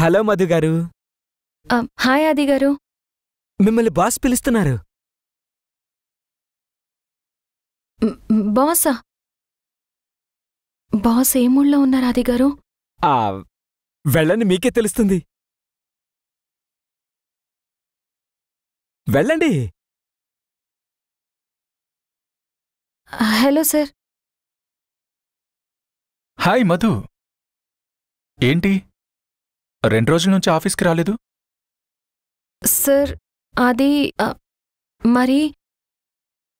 Hello Madhu గారు. Hi ఆది గారు. మిమ్మల్ని బాస్ పిలుస్తున్నారు. బాసా. బాస్ ఏ మూడ్లో ఉన్నారు ఆది గారు? ఆ వెళ్ళని మీకే తెలుస్తుంది. వెళ్ళండి. Hello sir. హాయ్ మధు. ఏంటి? రెండు రోజుల నుంచి ఆఫీస్కి రాలేదు? సార్ అది ఆ, మరి?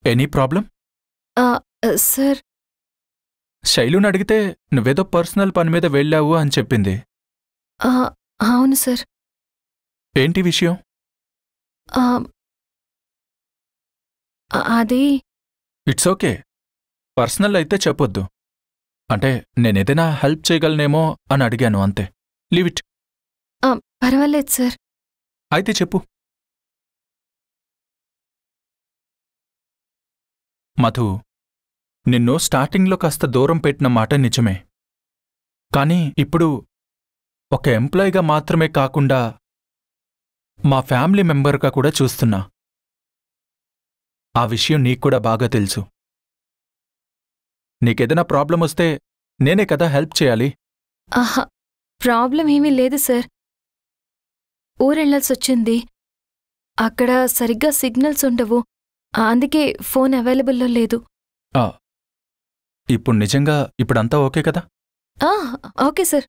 Any problem? ఆ, సార్. శైలుని అడిగితే నువ్వేదో పర్సనల్ పని మీద వెళ్ళావు అని చెప్పింది. ఆ, అవును సార్. ఏంటి విషయం? ఆ, ఆ, అది. It's okay. పర్సనల్ అయితే చెప్పొద్దు. అంటే నేనేదైనా హెల్ప్ చేయగలనేమో అని అడిగాను అంతే. Leave it. పర్వాలేదు సార్. అయితే చెప్పు. మధు నిన్ను స్టార్టింగ్లో కాస్త దూరం పెట్టిన మాట నిజమే. కానీ ఇప్పుడు ఒక ఎంప్లాయీగా మాత్రమే కాకుండా మా ఫ్యామిలీ మెంబర్గా కూడా చూస్తున్నా. ఆ విషయం నీకు కూడా బాగా తెలుసు. నీకేదైనా ప్రాబ్లం వస్తే నేనే కదా హెల్ప్ చేయాలి. ఆహా ప్రాబ్లం ఏమీ లేదు సార్. ఊరెళ్ళాల్సొచ్చింది. అక్కడ సరిగ్గా సిగ్నల్స్ ఉండవు. అందుకే ఫోన్ అవైలబుల్లో లేదు. ఇప్పుడు నిజంగా ఇప్పుడంతా ఓకే కదా? Okay sir.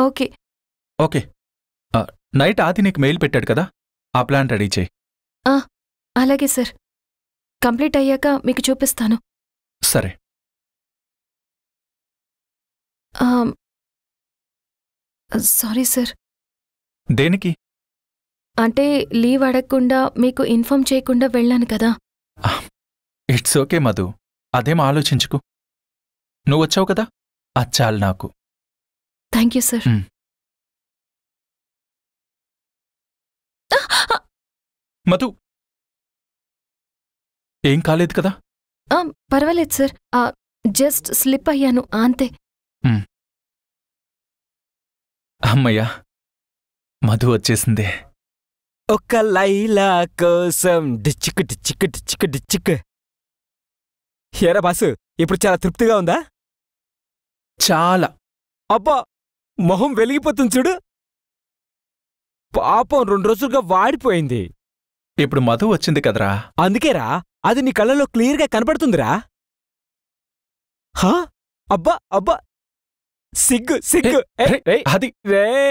Okay. Okay. Night ఆది నీకు మెయిల్ పెట్టాడు కదా? ఆ ప్లాన్ రెడీ చేయి. అలాగే సార్. కంప్లీట్ అయ్యాక మీకు చూపిస్తాను. సరే. Sorry sir. దేనికి? అంటే లీవ్ అడగకుండా మీకు ఇన్ఫార్మ్ చేయకుండా వెళ్ళాను కదా. It's okay Madhu. అదేం ఆలోచించుకు. నువ్వు వచ్చావు కదా? అచ్చాలు నాకు. Thank you sir. మధు! ఏం కాలేదు కదా? పర్వాలేదు సార్. జస్ట్ స్లిప్ అయ్యాను అంతే. అమ్మయ్యా! మధు వచ్చేసిందే. ఒక్క లైలా కోసం డిచ్చిక్ డిచ్చిక్ డిచ్చిక్ డిచ్చిక్. ఏరా బాసు ఇప్పుడు చాలా తృప్తిగా ఉందా? చాలా. అబ్బా మొహం వెలిగిపోతుంది చూడు. పాపం రెండు రోజులుగా వాడిపోయింది. ఇప్పుడు మధు వచ్చింది కదరా. అందుకేరా అది నీ కళ్ళలో క్లియర్గా కనపడుతుందిరా. హా? అబ్బా అబ్బా. సిగ్గు సిగ్గు. అది. రే